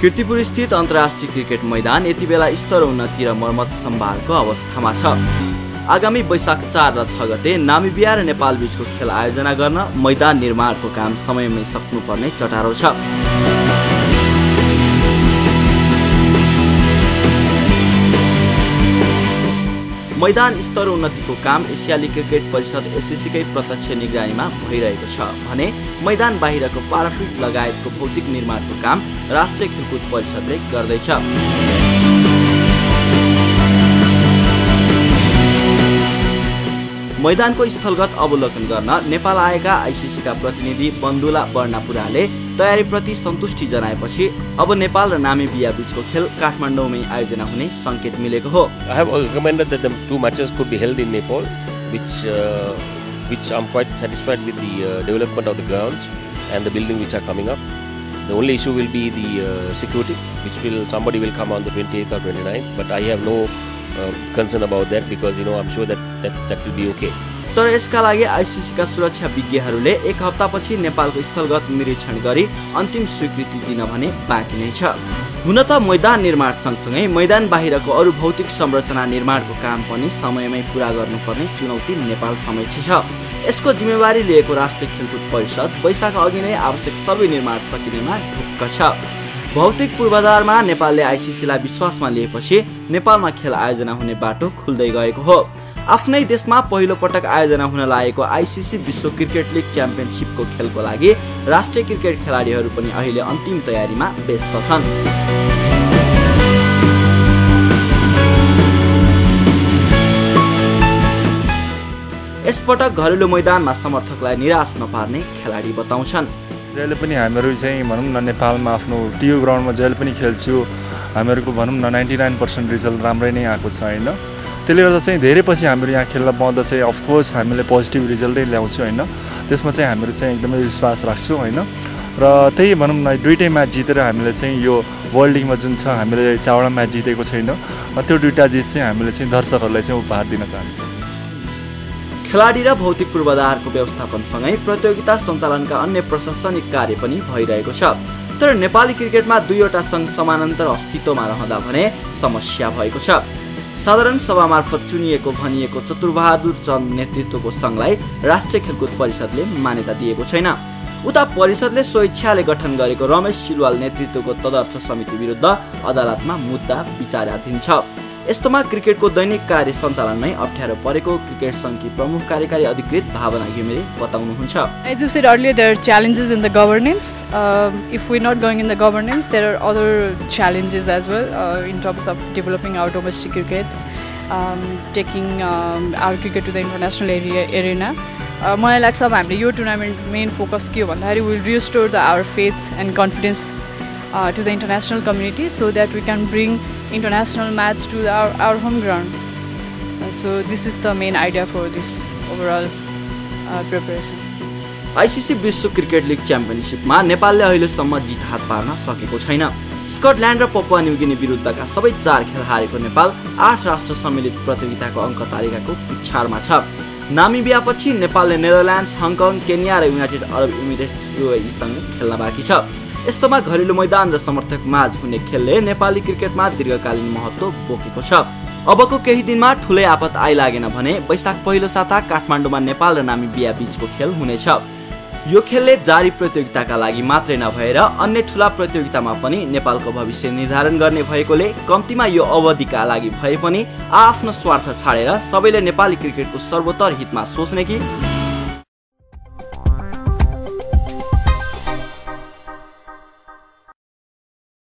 किर्तिपुर स्थित अन्तर्राष्ट्रिय क्रिकेट मैदान यति बेला स्तर उन्नति र मर्मत सम्भालको अवस्थामा छ। आगामी वैशाख चार र छ गते नामिबिया र नेपाल बीचको खेल आयोजना गर्न मैदान निर्माणको काम समयमै सक्नुपर्ने चटारो छ। मैदान स्तर उन्नतिको काम एसियाली क्रिकेट परिषद एसिसीकै प्रत्यक्ष निगरानीमा भइरहेको छ भने मैदान बाहिरको पाराफिट लगायतको भौतिक निर्माणको काम राष्ट्रिय खेलकुद परिषदले गर्दैछ। मैदानको स्थलगत अवलोकन गर्न नेपाल आएका आइसिसीका प्रतिनिधि बन्दुला वर्णापुराले तयारीप्रति सन्तुष्टि जनाएपछि अब नेपाल र नामिबिया बीचको खेल काठमाडौँमै आयोजना हुने सङ्केत मिलेको हो I have recommended that the two matches could be held in Nepal, which uh, which I'm quite satisfied with the uh, development of the grounds and the building which are coming up. The only issue will be the uh, security, which will somebody will come on the 28th or 29th, but I have no uh, concern about that because you know I'm sure that that, that will be okay. तर यसका लागि आइसिसीका सुरक्षा विज्ञहरूले एक हप्तापछि नेपालको स्थलगत निरीक्षण गरी अन्तिम स्वीकृति दिन भने बाँकी नै छ। हुन त मैदान निर्माण सँगसँगै मैदान बाहिरको अरू भौतिक संरचना निर्माणको काम पनि समयमै पुरा गर्नुपर्ने चुनौती नेपाल समक्ष छ। यसको जिम्मेवारी लिएको राष्ट्रिय खेलकुद परिषद वैशाख अघि नै आवश्यक सबै निर्माण सकिनेमा ढुक्क छ। भौतिक पूर्वाधारमा नेपालले आइसिसीलाई विश्वासमा लिएपछि नेपालमा खेल आयोजना हुने बाटो खुल्दै गएको हो। आफ्नै देशमा पहिलो पटक आयोजना हुन लागेको आइसिसी विश्व क्रिकेट लिग च्याम्पियनसिपको खेलको लागि राष्ट्रिय क्रिकेट खेलाडीहरू पनि अहिले अन्तिम तयारीमा व्यस्त छन्। यसपटक घरेलु मैदानमा समर्थकलाई निराश नपार्ने खेलाडी बताउँछन्। जहिले पनि हामीहरू चाहिँ भनौँ न नेपालमा आफ्नो टियु ग्राउन्डमा जहिले पनि खेल्छु हामीहरूको भनौँ न नाइन्टी नाइन पर्सेन्ट रिजल्ट राम्रै नै आएको छ होइन? त्यसले गर्दा चाहिँ धेरै पछि हामीहरू यहाँ खेल्न पाउँदा चाहिँ अफकोर्स हामीले पोजिटिभ रिजल्टै ल्याउँछौँ होइन? त्यसमा चाहिँ हामीहरू चाहिँ एकदमै विश्वास राख्छौँ होइन? र त्यही भनौँ न दुइटै म्याच जितेर हामीले चाहिँ यो वर्ल्ड लिगमा जुन छ हामीले चारवटा म्याच जितेको छैन त्यो दुइटा जित चाहिँ हामीले चाहिँ दर्शकहरूलाई चाहिँ उपहार दिन चाहन्छौँ। खेलाडी र भौतिक पूर्वाधारको व्यवस्थापनसँगै प्रतियोगिता सञ्चालनका अन्य प्रशासनिक कार्य पनि भइरहेको छ। तर नेपाली क्रिकेटमा दुईवटा सङ्घ समानान्तर अस्तित्वमा रहँदा भने समस्या भएको छ। साधारण सभा मार्फत चुनिएको भनिएको चतुरबहादुर चन्द नेतृत्वको सङ्घलाई राष्ट्रिय खेलकुद परिषदले मान्यता दिएको छैन। उता परिषदले स्वेच्छाले गठन गरेको रमेश सिलवाल नेतृत्वको तदर्थ समिति विरुद्ध अदालतमा मुद्दा विचाराधीन छ। यस्तोमा क्रिकेटको दैनिक कार्य सञ्चालन नै अप्ठ्यारो परेको क्रिकेट सङ्घी प्रमुख कार्यकारी अधिकृत भावना घिमेरी बताउनुहुन्छ। I see it early are challenges in the governance if we not going in the governance there are other challenges as well in terms of developing our domestic crickets taking our cricket to the international area arena मलाई लाग्छ अब हामीले यो tournament main focus के हो भन्दाखेरि will restore the our faith and confidence to the international community so that can bring international match to our our home ground so this is the main idea for this overall preparation ICC विश्व cricket league च्याम्पियनसिपमा नेपालले अहिलेसम्म जित हात पार्न सकेको छैन। Scotland र पपुवा न्युगिनी विरुद्धका सबै चार खेल हारेको नेपाल आठ राष्ट्र सम्मिलित प्रतियोगिताको अङ्क तालिकाको पिछाडमा छ। नामिबियापछि नेपालले नेदरल्यान्ड्स हङकङ केन्या र युनाइटेड अरब इमिरेट्स युएईसँग खेल्न बाँकी छ। यस्तोमा घरेलु मैदान र समर्थक माझ हुने खेलले नेपाली क्रिकेटमा दीर्घकालीन महत्त्व बोकेको छ। अबको केही दिनमा ठुलै आपत आइलागेन भने वैशाख पहिलो साता काठमाडौँमा नेपाल र नामिबिया बीचको खेल हुनेछ। यो खेलले जारी प्रतियोगिताका लागि मात्रै नभएर अन्य ठुला प्रतियोगितामा पनि नेपालको भविष्य निर्धारण गर्ने भएकोले कम्तीमा यो अवधिका लागि भए पनि आफ्नो स्वार्थ छाडेर सबैले नेपाली क्रिकेटको सर्वोत्तर हितमा सोच्ने कि